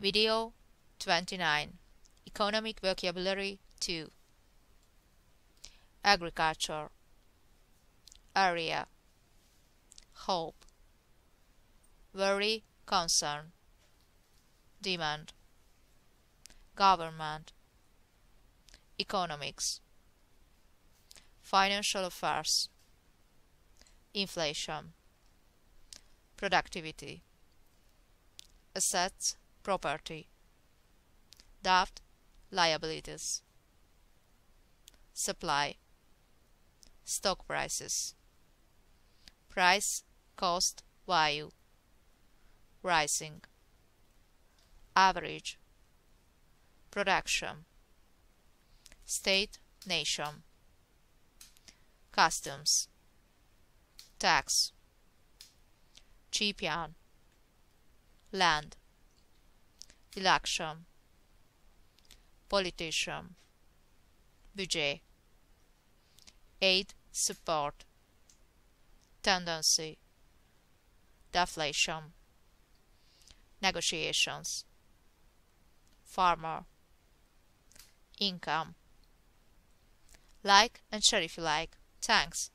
Video 29 Economic Vocabulary 2 Agriculture Area. Hope. Worry Concern. Demand. Government. Economics. Financial Affairs. Inflation. Productivity. Assets property. Debt liabilities. Supply. Stock prices. Price cost value. Rising average. Production. State nation. Customs. Tax. Cheap land election politician. Budget. Aid support. Tendency. Deflation. Negotiations. Farmer. Income. Like and share if you like. Thanks